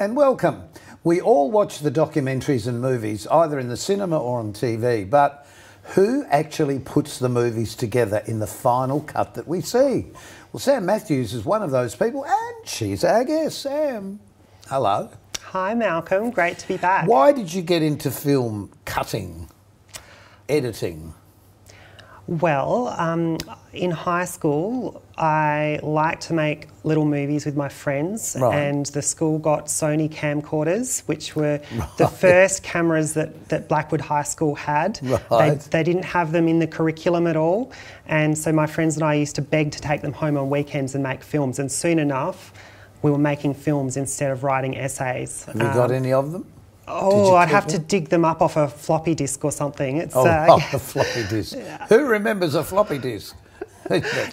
and welcome. We all watch the documentaries and movies either in the cinema or on TV, but who actually puts the movies together in the final cut that we see? Well, Sam Matthews is one of those people, and she's our guest. Sam, hello. Hi, Malcolm. Great to be back. Why did you get into film cutting, editing? Well, um, in high school, I like to make little movies with my friends, Right. and the school got Sony camcorders, which were the first cameras that, that Blackwood High School had. Right. They, they didn't have them in the curriculum at all, and so my friends and I used to beg to take them home on weekends and make films, and soon enough, we were making films instead of writing essays. Have you got Um, any of them? Oh, I'd have to dig them up off a floppy disk or something. It's Oh, uh, oh, the floppy disk. Who remembers a floppy disk?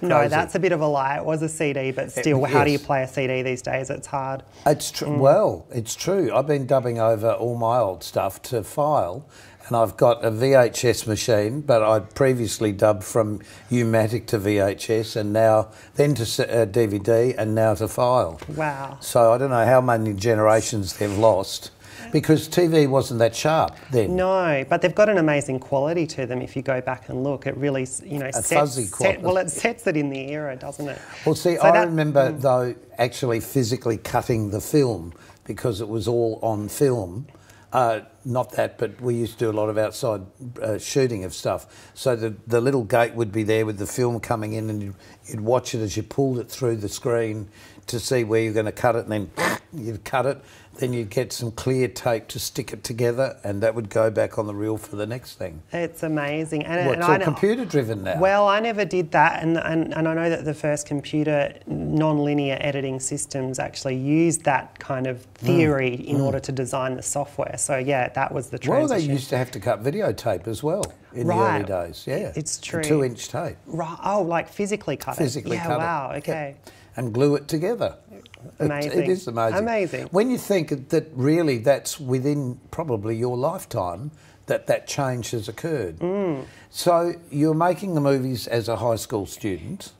No, that's a bit of a lie. It was a CD, but still, how do you play a CD these days? It's hard. It's true. Well, it's true. I've been dubbing over all my old stuff to file, and I've got a VHS machine, but I'd previously dubbed from U-matic to VHS, and now then to uh, DVD, and now to file. Wow. So I don't know how many generations they've lost, because TV wasn't that sharp then. No, but they've got an amazing quality to them. If you go back and look, it really, you know, sets, fuzzy set, quality. well, it sets it in the era, doesn't it? Well, see, So I that- remember though actually physically cutting the film because it was all on film. Uh, not that, but we used to do a lot of outside uh, shooting of stuff. So the the little gate would be there with the film coming in, and you'd, you'd watch it as you pulled it through the screen to see where you're going to cut it, and then you'd cut it. Then you'd get some clear tape to stick it together, and that would go back on the reel for the next thing. It's amazing. And, Well, it's all computer driven now. Well, I never did that, and, and, and I know that the first computer non-linear editing systems actually used that kind of Mm. theory in order to design the software. So yeah, that was the transition. Well, they used to have to cut videotape as well in Right. the early days. Yeah, It's A true. two-inch tape, Right. Oh, like physically cut physically it. Yeah. cut wow. it. Okay. Yeah. And glue it together. It- Amazing. it is amazing. Amazing. When you think that really that's within probably your lifetime that that change has occurred. Mm. So you're making the movies as a high school student,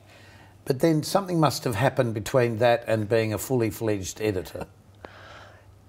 but then something must have happened between that and being a fully fledged editor.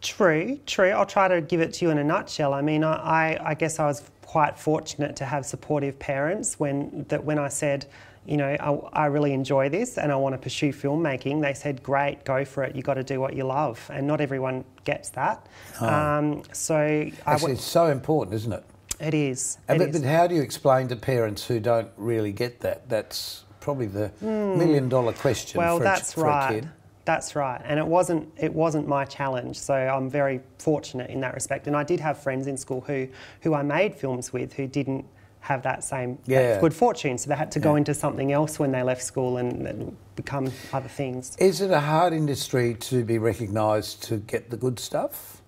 True, true. I'll try to give it to you in a nutshell. I mean, I, I, I guess I was quite fortunate to have supportive parents when that when I said, you know, I, I really enjoy this and I want to pursue filmmaking. They said, "Great, go for it. You've got to do what you love," and not everyone gets that. Um, so Actually, it's so important, isn't it? it is. And it but, is. but how do you explain to parents who don't really get that? That's probably the million dollar question. Well, for, that's a, for right. a kid. That's right, and it wasn't it wasn't my challenge. So I'm very fortunate in that respect. And I did have friends in school who who I made films with who didn't have that same that good fortune. So they had to go into something else when they left school and, and become other things. Is it a hard industry to be recognised to get the good stuff?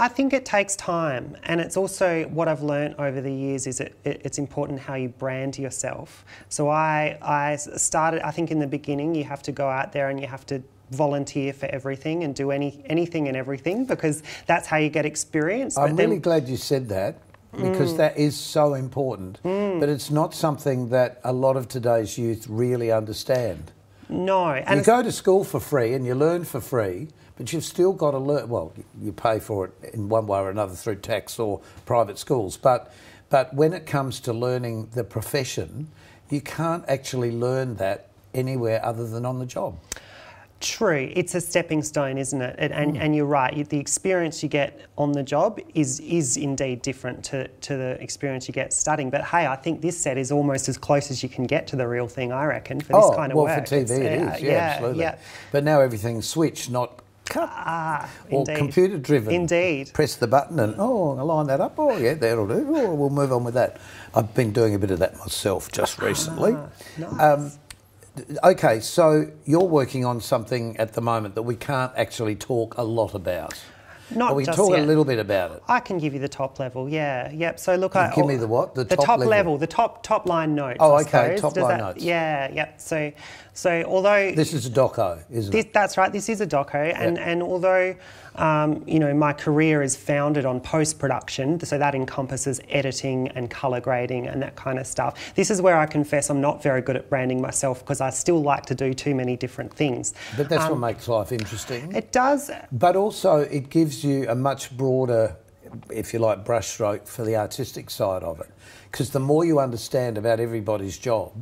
I think it takes time, and it's also what I've learned over the years is it, it, it's important how you brand yourself. So I, I started. I think in the beginning you have to go out there and you have to volunteer for everything and do any anything and everything because that's how you get experience. I'm then- really glad you said that because mm. that is so important. Mm. But it's not something that a lot of today's youth really understand. no, and you go to school for free and you learn for free, but you've still got to learn. Well, you pay for it in one way or another through tax or private schools. But but when it comes to learning the profession, you can't actually learn that anywhere other than on the job. True, it's a stepping stone, isn't it? And, and, and you're right. The experience you get on the job is is indeed different to, to the experience you get studying. But hey, I think this set is almost as close as you can get to the real thing. I reckon for this kind of Oh, well, work. for TV It's, it uh, is, yeah, absolutely. yeah. But now everything's switched, not cut. Ah, or indeed. computer driven. Indeed. Press the button and, oh, I'll line that up. Oh, yeah, that'll do. Oh, we'll move on with that. I've been doing a bit of that myself just recently. Ah, nice. Um, okay, so you're working on something at the moment that we can't actually talk a lot about. Not we can just talk yet. a little bit about it. I can give you the top level. Yeah, yep. So look, I give me the what? The the top top, level? level. the top top line notes. Oh, I okay, suppose. top Does line that- notes. Yeah, yep. So, so although This is a doco, isn't This, it? that's right. This is a doco, and, and although um, you know, my career is founded on post production, so that encompasses editing and colour grading and that kind of stuff. This is where I confess I'm not very good at branding myself because I still like to do too many different things. But that's um, what makes life interesting. It does. But also, it gives you a much broader, if you like, brushstroke for the artistic side of it. Because the more you understand about everybody's job,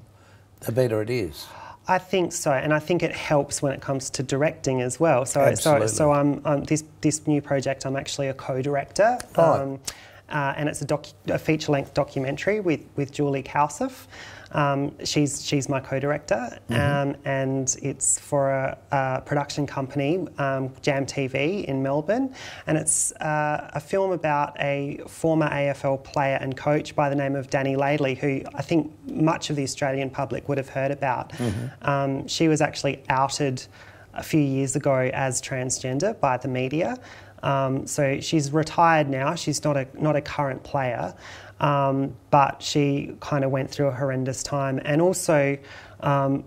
the better it is. I think so, and I think it helps when it comes to directing as well. So, Absolutely. so, so I'm, I'm, this this new project. I'm actually a co-director, oh. um, uh, and it's a, docu- a feature-length documentary with with Julie Kalceff. Um, she's she's my co-director, mm-hmm. um, and it's for a, a production company, um, Jam TV in Melbourne, and it's uh, a film about a former AFL player and coach by the name of Danni Laidley, who I think much of the Australian public would have heard about. Mm-hmm. Um, she was actually outed a few years ago as transgender by the media. Um, so she's retired now. She's not a not a current player, um, but she kind of went through a horrendous time and also um,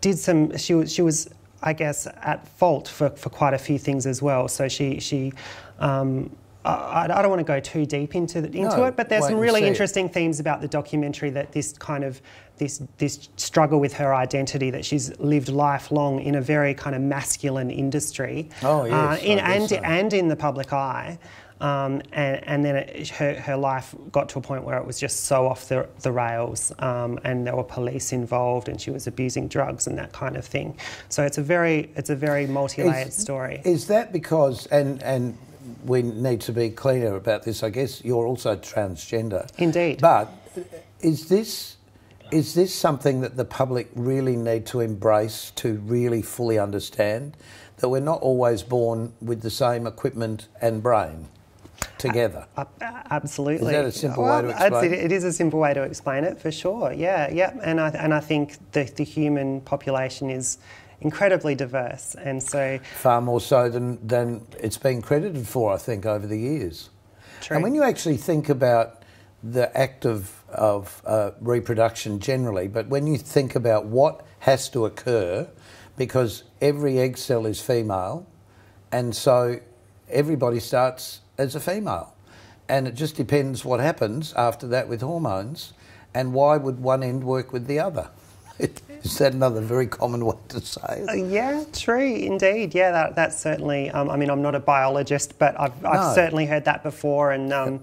did some, she was, she was, I guess, at fault for, for quite a few things as well. So she, she um, I, I, don't want to go too deep into, the, into no, it, but there's some really interesting themes about the documentary that this kind of this this struggle with her identity that she's lived lifelong in a very kind of masculine industry. Oh yes, uh, in, and so. and in the public eye. Um, and, and, then it, her, her life got to a point where it was just so off the, the rails, um, and there were police involved, and she was abusing drugs and that kind of thing. So it's a very it's a very multi-layered is, story. Is that because and and we need to be clear about this? I guess you're also transgender. Indeed. But is this is this something that the public really need to embrace to really fully understand that we're not always born with the same equipment and brain? Together. Uh, absolutely. Is that a simple well, way to explain it? It is a simple way to explain it for sure. Yeah, yeah. And I, and I think the, the human population is incredibly diverse, and so far more so than than it's been credited for. I think over the years. True. And when you actually think about the act of of uh, reproduction generally, but when you think about what has to occur, because every egg cell is female, and so everybody starts as a female. And it just depends what happens after that with hormones and why would one end work with the other? Is that another very common way to say it? Uh, yeah, true, indeed. Yeah, that, that's certainly. Um, I mean, I'm not a biologist, but I've, I've no. certainly heard that before. And um,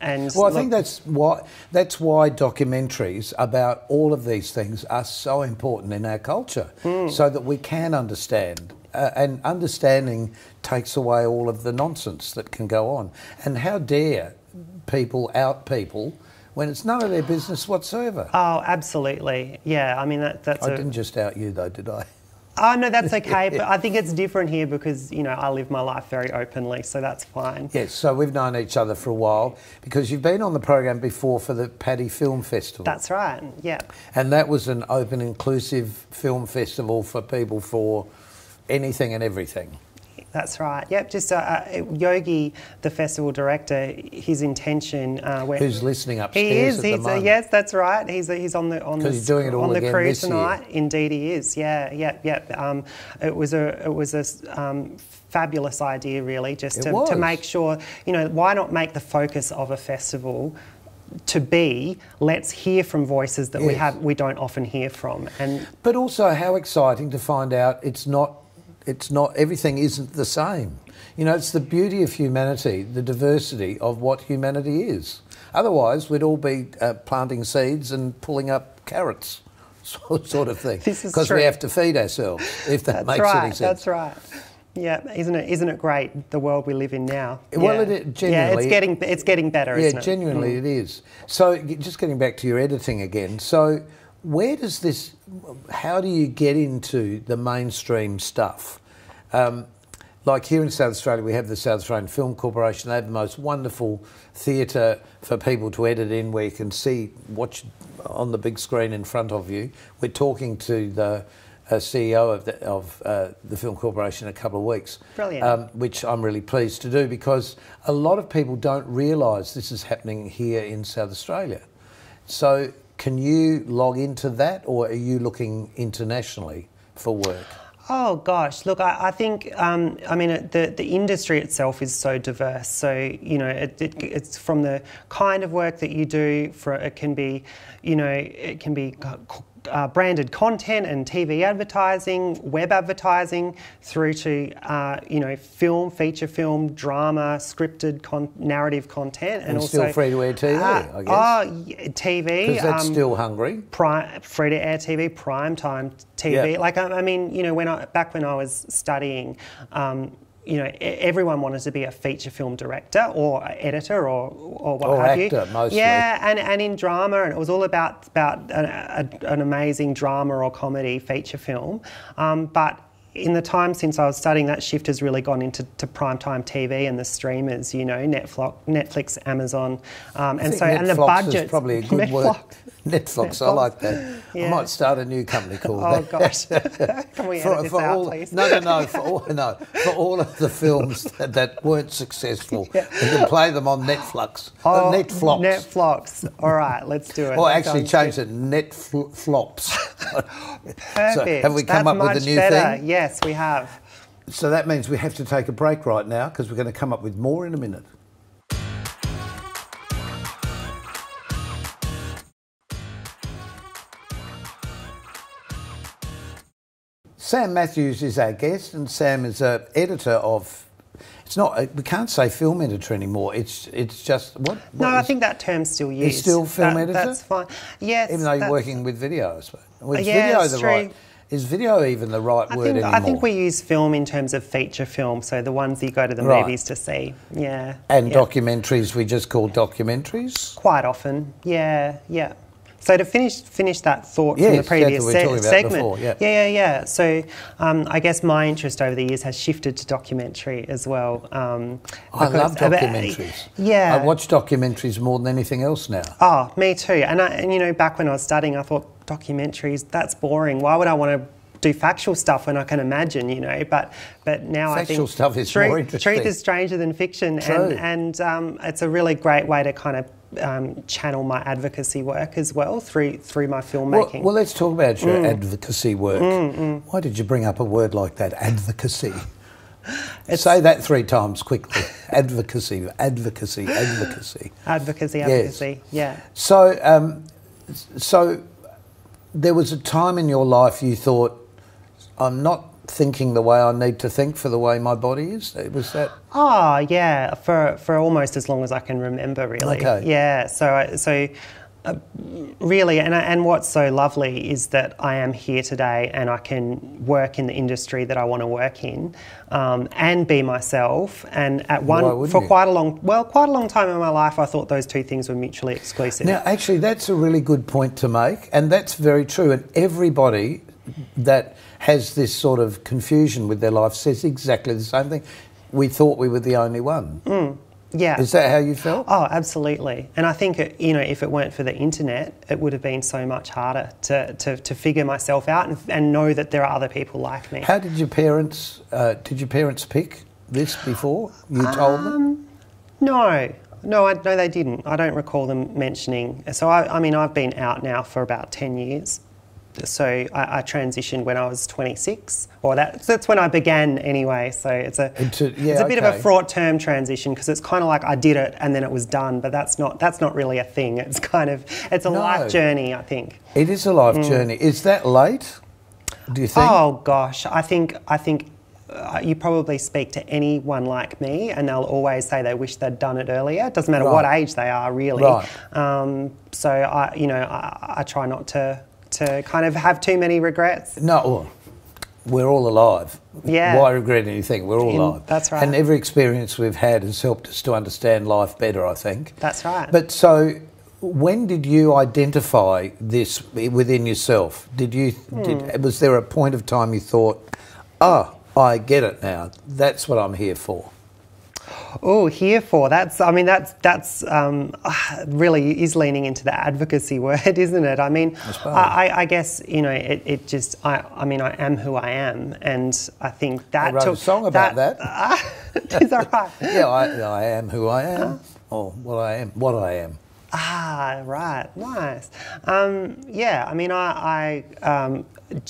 and well, I look, think that's why that's why documentaries about all of these things are so important in our culture, mm. so that we can understand uh, and understanding takes away all of the nonsense that can go on. And how dare people out people when it's none of their business whatsoever? Oh, absolutely. Yeah, I mean that, that's. I a... didn't just out you though, did I? Oh no, that's okay. but I think it's different here because you know I live my life very openly, so that's fine. Yes, so we've known each other for a while because you've been on the program before for the Paddy Film Festival. That's right. Yeah. And that was an open, inclusive film festival for people for anything and everything. That's right. Yep. Just uh, uh, Yogi, the festival director, his intention. Uh, Who's listening upstairs? He is. he's uh, yes, that's right. He's uh, he's on the on the he's doing it all on the cruise tonight. Year. Indeed, he is. Yeah. Yep. Yep. Um, it was a it was a um, fabulous idea, really, just to, to make sure you know why not make the focus of a festival to be let's hear from voices that yes. we have we don't often hear from and but also how exciting to find out it's not it's not everything isn't the same. You know, it's the beauty of humanity, the diversity of what humanity is. Otherwise, we'd all be uh, planting seeds and pulling up carrots, sort of thing, because we have to feed ourselves. If that that's makes right, any sense. That's right. That's right. Yeah, isn't it? Isn't it great the world we live in now? Well, yeah. it, genuinely, yeah, it's getting it's getting better. Yeah, genuinely, mm. it is. So, just getting back to your editing again. So, where does this, how do you get into the mainstream stuff? Um, like here in South Australia, we have the South Australian Film Corporation. They have the most wonderful theatre for people to edit in where you can see, watch on the big screen in front of you. We're talking to the uh, CEO of, the, of uh, the Film Corporation in a couple of weeks. Brilliant. Um, which I'm really pleased to do because a lot of people don't realise this is happening here in South Australia. So can you log into that, or are you looking internationally for work? Oh gosh, look, I, I think um, I mean the the industry itself is so diverse. So you know, it, it, it's from the kind of work that you do. For it can be, you know, it can be uh, branded content and TV advertising, web advertising, through to uh, you know film, feature film, drama, scripted con- narrative content, and, And also still free to air TV, uh, I guess. Oh, yeah, TV. Because that's um, still hungry. prime, free to air TV, prime time TV. Yeah. Like I, I mean, you know, when I back when I was studying. Um, you know, everyone wanted to be a feature film director or editor or, or what Or have actor, you. mostly. Yeah, and, and in drama, and it was all about about an, a, an amazing drama or comedy feature film. Um, but in the time since I was studying, that shift has really gone into to primetime TV and the streamers. You know, Netflix, Netflix Amazon, um, and so and the Netflix budget. probably a good word. Netflix, I like that. I might start a new company called Oh that. gosh, can we edit this out, all, please? No, no, no. For all, no, for all of the films that, that weren't successful, you can play them on Netflix. Oh, uh, Netflix. Netflix. All right, let's do it. or That actually change it Netflops. Perfect. So have we come That's up with a new better. thing? Yes, we have. so that means we have to take a break right now because we're going to come up with more in a minute. Sam Matthews is our guest, and Sam is a editor of. It's not. Uh, we can't say film editor anymore. It's it's just what. No, what I think that term's still used. still film That- editor? That's fine. Yes. even though you're working with video, I suppose. Well, is Yeah, video the true. right? Is video even the right I word think, anymore? I think we use film in terms of feature film, so the ones you go to the Right. movies to see. Yeah. and yeah. documentaries we just call documentaries. Quite often. Yeah, yeah. So to finish finish that thought Yes, from the previous we se- about segment. before, yeah. yeah, yeah, yeah. So um, I guess my interest over the years has shifted to documentary as well. Um, I love documentaries. Yeah. I watch documentaries more than anything else now. Oh, me too. And, I, and you know, back when I was studying, I thought documentaries that's boring. Why would I want to do factual stuff when I can imagine? You know, but but now I Factual think stuff is truth, more interesting. Truth is stranger than fiction, True. and and um, it's a really great way to kind of um, channel my advocacy work as well through through my filmmaking. well, let's talk about your Mm. advocacy work. Why did you bring up a word like that, advocacy? Say that three times quickly. advocacy, advocacy, advocacy. advocacy, Yes. advocacy. Yeah. So, um, so there was a time in your life you thought, I'm not thinking the way I need to think for the way my body is. It was that? Oh yeah, for for almost as long as I can remember, really. Okay. Yeah. So so. Uh, really, and, and what's so lovely is that I am here today and I can work in the industry that I want to work in um, and be myself. And at one, for you? quite a long, well, quite a long time in my life, I thought those two things were mutually exclusive. Now, actually, that's a really good point to make, and that's very true. And everybody that has this sort of confusion with their life says exactly the same thing. We thought we were the only one. yeah. Is that how you felt? Oh, absolutely. And I think, it, you know, if it weren't for the internet, it would have been so much harder to, to, to figure myself out and, and know that there are other people like me. How did your parents? Uh, did your parents pick this before you told Um, them? No, no, I, no, they didn't. I don't recall them mentioning. So, I, I mean, I've been out now for about 10 years. So I, I transitioned when I was 26, or that, that's when I began anyway. So it's a Into- yeah, it's a bit of a fraught term transition because it's kind of like I did it and then it was done, but that's not that's not really a thing. It's kind of it's a No. life journey, I think. It is a life journey. Is that late? Do you think? Mm. Oh gosh, I think I think uh, you probably speak to anyone like me, and they'll always say they wish they'd done it earlier. It doesn't matter what age they are, really. Right. Um, so I, you know, I, I try not to to kind of have too many regrets. No, well, we're all alive. Yeah. Why regret anything? We're all In- alive. that's right. And every experience we've had has helped us to understand life better, I think. That's right. But so, when did you identify this within yourself? Did you? Hmm. Did, was there a point of time you thought, "Ah, I get it now. That's what I'm here for." Oh, here for that's. I mean, that's that's um, really is leaning into the advocacy word, isn't it? I mean. I, I, I guess you know it, it just. I, I mean, I am who I am, and I think that wrote a song about that. is that right? Yeah, I, I am who I am, or what I am. What I am. Ah, right, nice. Um, yeah, I mean, I, I um,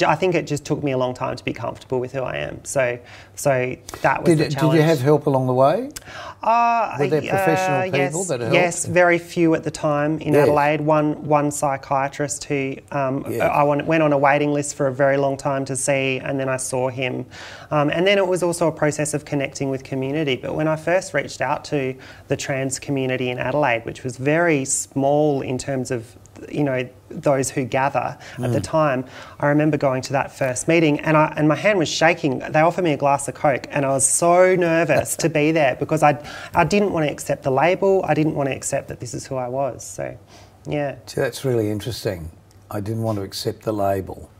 I think it just took me a long time to be comfortable with who I am. So, so that was did, the did you have help along the way? Uh, Were there professional uh, people yes, that helped? Yes, very few at the time in Yes. Adelaide. One one psychiatrist who um, Yeah. I went went on a waiting list for a very long time to see, and then I saw him. Um, and then it was also a process of connecting with community. But when I first reached out to the trans community in Adelaide, which was very small in terms of you know those who gather at the Mm. time. I remember going to that first meeting and I and my hand was shaking. They offered me a glass of coke and I was so nervous to be there because I I didn't want to accept the label. I didn't want to accept that this is who I was. So, yeah. See, that's really interesting. I didn't want to accept the label.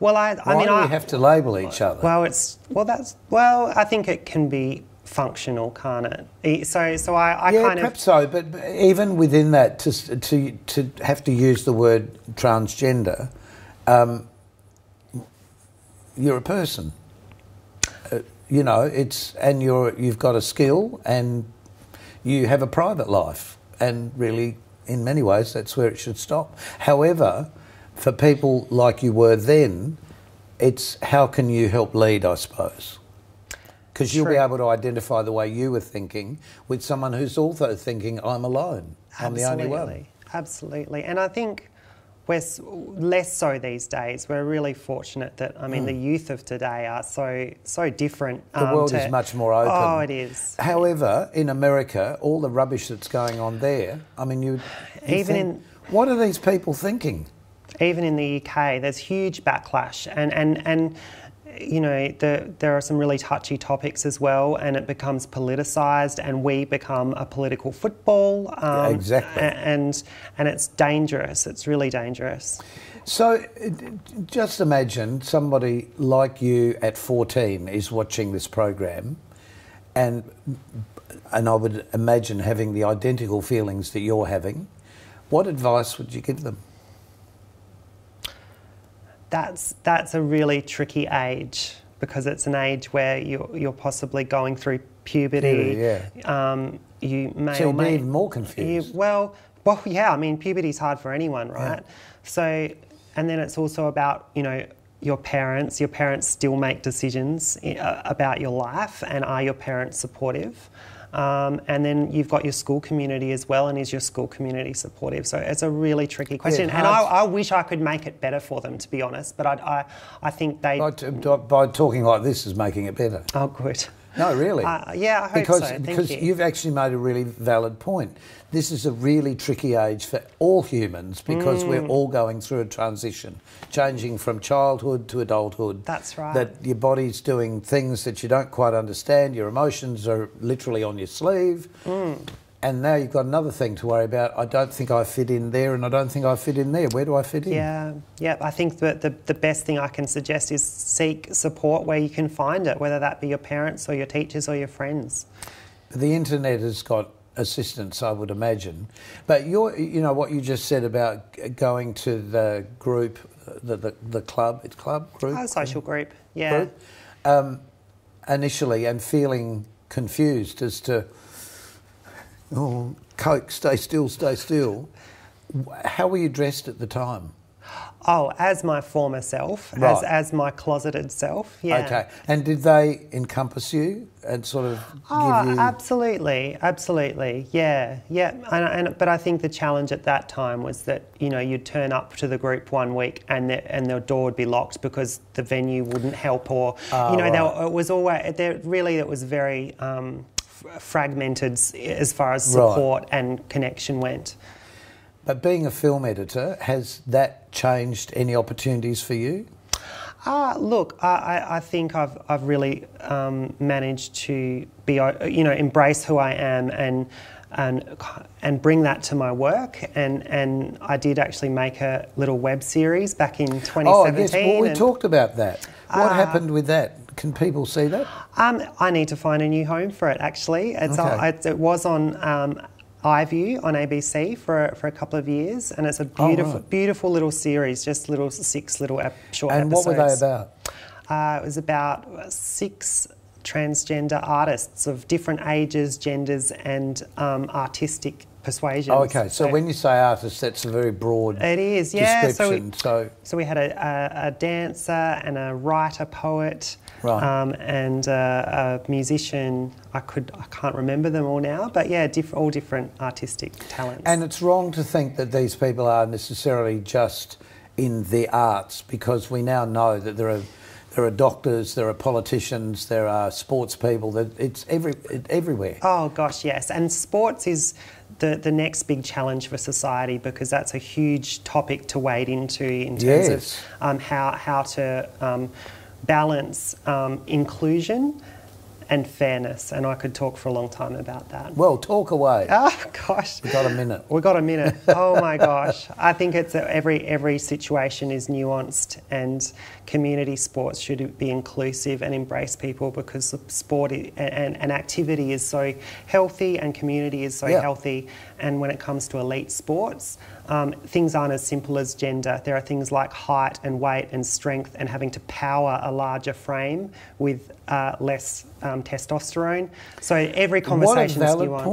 Well, I I Why mean do I we have to label each other? well it's well that's well I think it can be functional, can't it? So so I, I yeah, kind of perhaps so. But even within that, to to to have to use the word transgender, um, you're a person. Uh, you know, it's and you're you've got a skill and you have a private life, and really, in many ways, that's where it should stop. However, for people like you were then, it's how can you help lead, I suppose. Because you'll be able to identify the way you were thinking with someone who's also thinking, I'm alone. I'm the only one. Absolutely, Absolutely. And I think we're less so these days. We're really fortunate that, I mean, the youth of today are so so different. Hmm. The um, world to- is much more open. Oh, it is. However, in America, all the rubbish that's going on there, I mean, you, you Even think, in- what are these people thinking? Even in the UK, there's huge backlash. And, and, and you know, the, there are some really touchy topics as well, and it becomes politicised, and we become a political football. Um, exactly. And, and it's dangerous. It's really dangerous. So, just imagine somebody like you at 14 is watching this program, and and I would imagine having the identical feelings that you're having. What advice would you give them? That's that's a really tricky age because it's an age where you're, you're possibly going through puberty. Puberty, Um, you may So or may even more you, confused. well, well, yeah. I mean, puberty's hard for anyone, right? Yeah. So, and then it's also about you know your parents. Your parents still make decisions uh, about your life, and are your parents supportive? Um, and then you've got your school community as well, and is your school community supportive? So it's a really tricky question, and I. I wish I could make it better for them, to be honest. But I, I, I think they. By, t- by talking like this is making it better. Oh, good. No, really. Uh, yeah, I hope because, so. Because you. have actually made a really valid point. This is a really tricky age for all humans because Mm. we're all going through a transition, changing from childhood to adulthood. That's right. That your body's doing things that you don't quite understand. Your emotions are literally on your sleeve. Mm. And now you've got another thing to worry about. I don't think I fit in there, and I don't think I fit in there. Where do I fit in? Yeah, yeah. I think that the, the best thing I can suggest is seek support where you can find it, whether that be your parents or your teachers or your friends. The internet has got assistance, I would imagine. But you're, you know, what you just said about going to the group, the the, the club, it's club group, A social group, yeah. group, um, initially, and feeling confused as to, oh, Coke, stay still, stay still. How were you dressed at the time? Oh, as my former self, as, Right. as my closeted self, yeah. Okay, and did they encompass you and sort of Oh, give you? absolutely, absolutely, yeah, yeah. And, and but I think the challenge at that time was that you know you'd turn up to the group one week and the, and the door would be locked because the venue wouldn't help, or Ah, you know there, right. it was always there. Really, it was very um, fragmented as far as Right. support and connection went. But being a film editor, has that changed any opportunities for you? Ah, look, I, I- think I've, I've really um, managed to be, you know, embrace who I am and and and bring that to my work. And and I did actually make a little web series back in 2017. Oh, yes. Well, we talked about that. What Ah. happened with that? Can people see that? Um, I need to find a new home for it. Actually, on, Okay. it, it was on. Um, iView on ABC for, for a couple of years, and it's a Oh, beautiful, right. beautiful little series, just little six little ep- short And what were they about? Uh, it was about six transgender artists of different ages, genders, and um, artistic persuasions. Oh, okay. So, when you say artist, that's a very broad it is, yeah. description. So we, So, so we had a, a, a dancer and a writer, poet, Right. um, and a, a musician. I could I can't remember them all now, but yeah, diff- all different artistic talents. and it's wrong to think that these people are necessarily just in the arts because we now know that there are there are doctors, there are politicians, there are sports people. That it's every everywhere. Oh gosh, yes. And sports is the, the next big challenge for society because that's a huge topic to wade into in terms Yes. of um, how how to um, balance um, inclusion and fairness. And I could talk for a long time about that. Well, talk away. Oh gosh. We've got a minute. We got a minute. Oh my gosh! I think it's a, every every situation is nuanced, and community sports should be inclusive and embrace people because sport i- and, and activity is so healthy, and community is so Yeah. healthy. And when it comes to elite sports, um, things aren't as simple as gender. There are things like height and weight and strength, and having to power a larger frame with uh, less um, testosterone. So every conversation What a valid nuanced.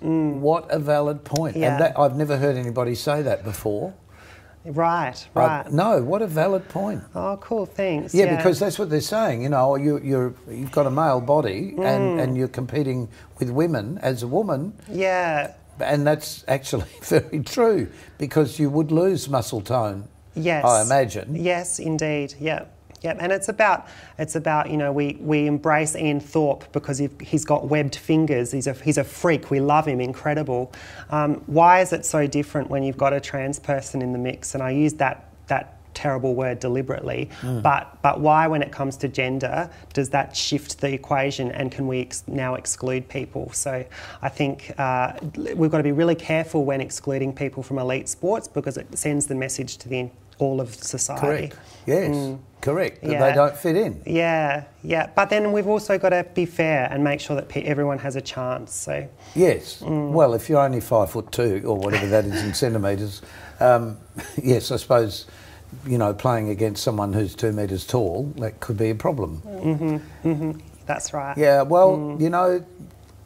point. What a valid point. Yeah. And that, I've never heard anybody say that before. Right, right. no, what a valid point. Oh, cool. Thanks. Yeah, because that's what they're saying. You know, you, you're you've got a male body Mm. and, and you're competing with women as a woman, yeah, and that's actually very true because you would lose muscle tone. yes. I imagine. Yes, indeed. Yeah. Yep, and it's about it's about you know we, we embrace Ian Thorpe because he- he's got webbed fingers. He's a he's a freak. We love him, incredible. Um, why is it so different when you've got a trans person in the mix? And I use that that terrible word deliberately. Hmm. But but why, when it comes to gender, does that shift the equation? And can we ex- now exclude people? So I think uh, we've got to be really careful when excluding people from elite sports because it sends the message to the all of society. Correct. Yes, correct. That Mm. Yeah. they don't fit in. Yeah, yeah. But then we've also got to be fair and make sure that pe- everyone has a chance. So, Yes. Mm. Well, if you're only five foot two or whatever that is in centimetres, um, yes, I suppose you know playing against someone who's two metres tall that could be a problem. that's right. Yeah. Well, Mm. you know,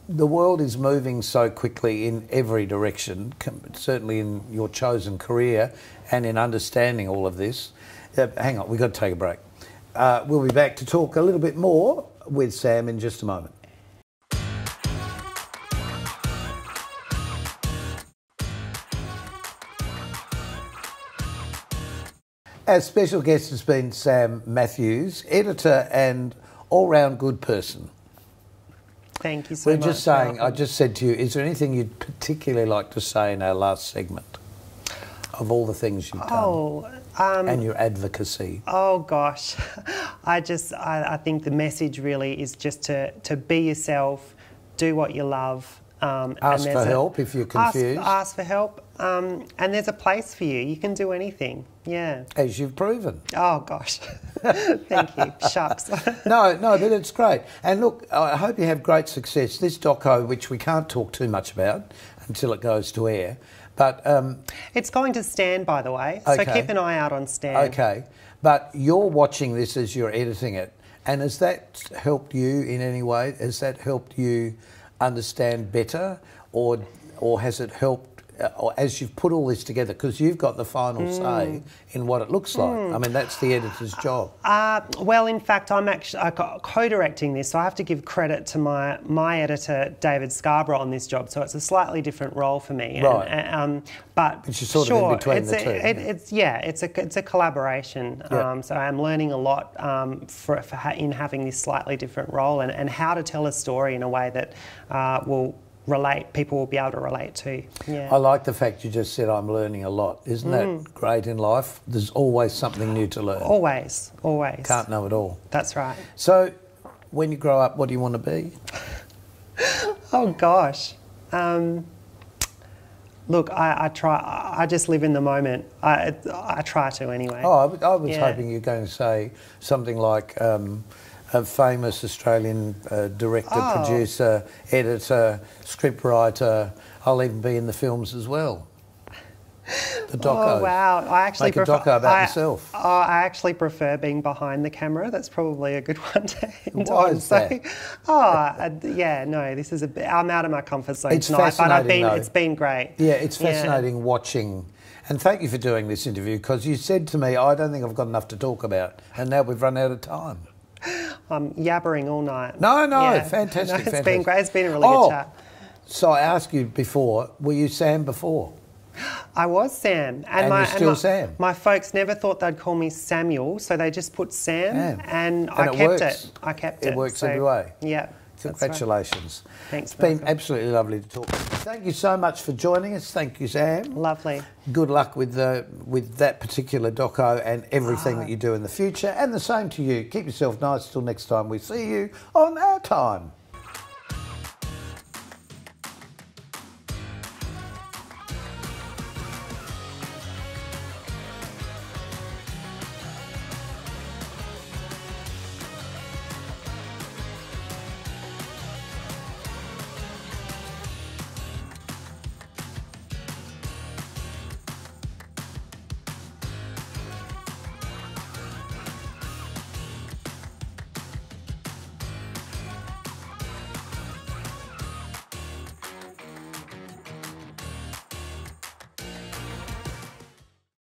the world is moving so quickly in every direction. Certainly in your chosen career and in understanding all of this. Uh, hang on, we've got to take a break. Uh, we'll be back to talk a little bit more with Sam in just a moment. Our special guest has been Sam Matthews, editor and all round good person. Thank you so much. We're just saying, I just said to you, is there anything you'd particularly like to say in our last segment of all the things you've done Oh, um, and your advocacy? oh gosh, I just I, I think the message really is just to to be yourself, do what you love. Um, Ask for a- help if you're ask- confused. Ask, for help, um, and there's a place for you. You can do anything. Yeah. As you've proven. Oh gosh, thank you. Shucks. No, no, but it's great. And look, I hope you have great success. This doco, which we can't talk too much about until it goes to air, but um, It's going to Stan, by the way. Okay. So keep an eye out on Stan. okay. But you're watching this as you're editing it, and has that helped you in any way? Has that helped you understand better, or or has it helped? Uh, as you've put all this together, because you've got the final Mm. say in what it looks like. I mean, that's the editor's job. Uh, well, in fact, I'm actually uh, co-directing this, so I have to give credit to my my editor David Scarborough on this job. So it's a slightly different role for me. And, Right. uh, um, but you're sort of in sure, between it's the a, two, It, yeah. It's yeah, it's a it's a collaboration. Yeah. Um, so I'm learning a lot um, for, for ha- in having this slightly different role and, and how to tell a story in a way that uh, will relate. People will be able to relate to. Yeah. I like the fact you just said I'm learning a lot. Isn't Mm. that great in life? There's always something new to learn. Always, always. Can't know it all. That's right. So, when you grow up, what do you want to be? Oh gosh. Um, look, I, I try. I just live in the moment. I, I try to anyway. Oh, I was Yeah. hoping you were going to say something like um, a famous Australian uh, director, Oh. producer, editor, scriptwriter. I'll even be in the films as well. The doco. Oh wow! I actually Make a prefer, doco about I, yourself. Oh, I actually prefer being behind the camera. That's probably a good one to end Why on. is So, that? oh uh, yeah, no, this is a bit. I'm out of my comfort zone It's tonight, but I've been. though. It's been great. Yeah, it's fascinating watching. And thank you for doing this interview because you said to me, I don't think I've got enough to talk about. And now we've run out of time. I'm yabbering all night. No, no, Yeah. fantastic. No, it's fantastic. been great. It's been a really Oh, good chat. So I asked you before, were you Sam before? I was Sam, and, And my you're still my, Sam. My folks never thought they'd call me Samuel, so they just put Sam, Sam. and, And I kept works. it. I kept it. It works so, every way. Yeah. That's right. Congratulations. Thanks, It's been Malcolm. absolutely lovely to talk. Thank you so much for joining us. Thank you, Sam. Lovely. Good luck with the with that particular doco and everything Ah. that you do in the future. And the same to you. Keep yourself nice till next time we see you on our time.